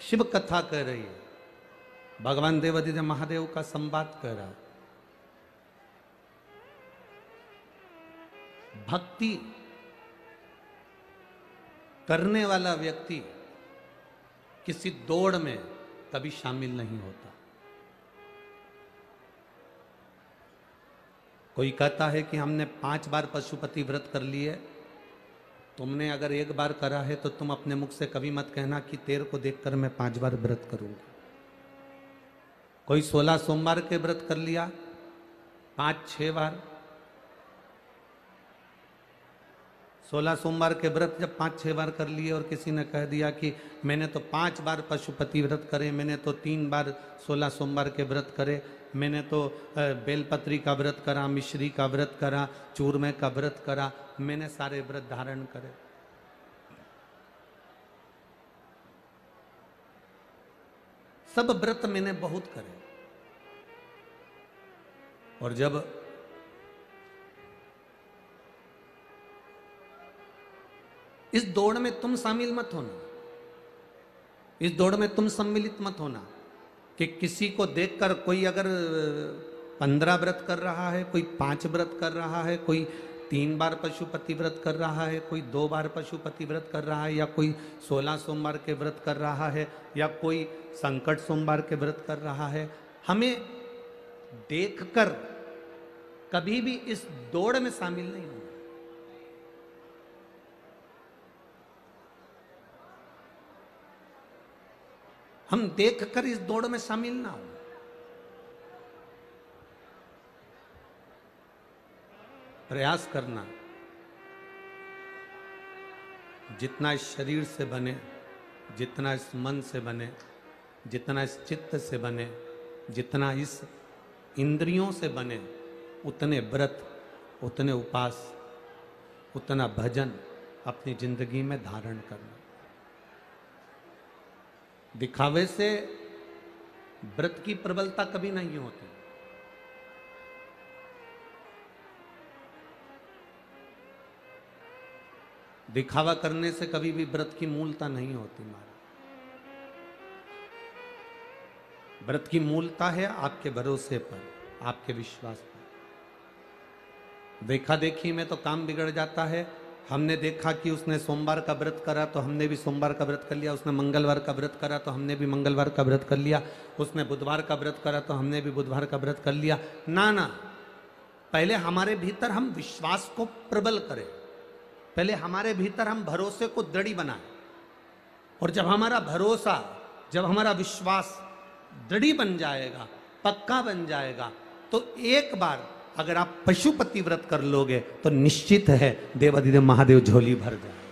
शिव कथा कर रही है। भगवान देवादिदेव महादेव का संवाद कर। रहा है भक्ति करने वाला व्यक्ति किसी दौड़ में कभी शामिल नहीं होता। कोई कहता है कि हमने पाँच बार पशुपति व्रत कर लिए तुमने अगर एक बार करा है तो तुम अपने मुख से कभी मत कहना कि तेर को देखकर मैं पाँच बार व्रत करूँगा। कोई सोलह सोमवार के व्रत कर लिया? पाँच, छह बार? सोलह सोमवार के व्रत जब पाँच, छह बार कर लिए और किसी ने कह दिया कि मैंने तो पाँच बार पशुपति व्रत करे, मैंने तो तीन बार सोलह सोमवार के व्रत करे, मैंने तो बेलपत्री का व्रत करा, मिश्री का व्रत करा, चूरमे का व्रत करा, मैंने सारे व्रत धारण करे। सब व्रत मैंने बहुत करे। और जब इस दौड़ में तुम शामिल मत होना। इस दौड़ में तुम सम्मिलित मत होना कि किसी को देखकर कोई अगर पंद्रह व्रत कर रहा है, कोई पाँच व्रत कर रहा है, कोई तीन बार पशुपति व्रत कर रहा है, कोई दो बार पशुपति व्रत कर रहा है, या कोई सोलह सोमवार के व्रत कर रहा है, या कोई संकट सोमवार के व्रत कर रहा है, हमें देखकर कभी भी इस दौड़ में शामिल नहीं होना। हम देखकर इस दौड़ में शामिल ना हो। प्रयास करना, जितना इस शरीर से बने, जितना इस मन से बने, जितना इस चित्त से बने, जितना इस इंद्रियों से बने, उतने व्रत, उतने उपास, उतना भजन अपनी ज़िंदगी में धारण करना। दिखावे से व्रत की प्रबलता कभी नहीं होती। दिखावा करने से कभी भी व्रत की मूलता नहीं होती महाराज। व्रत की मूलता है आपके भरोसे पर, आपके विश्वास पर। देखा देखी में तो काम बिगड़ जाता है हमने देखा कि उसने सोमवार का व्रत करा तो हमने भी सोमवार का व्रत कर लिया, उसने मंगलवार का व्रत करा तो हमने भी मंगलवार का व्रत कर लिया, उसने बुधवार का व्रत करा तो हमने भी बुधवार का व्रत कर लिया। ना ना, पहले हमारे भीतर हम विश्वास को प्रबल करें, पहले हमारे भीतर हम भरोसे को दृढ़ी बनाए, और जब हमारा भरोसा, जब हमारा विश्वास दृढ़ी बन जाएगा, पक्का बन जाएगा तो एक बार अगर आप पशुपति व्रत कर लोगे तो निश्चित है देवाधिदेव महादेव झोली भर जाए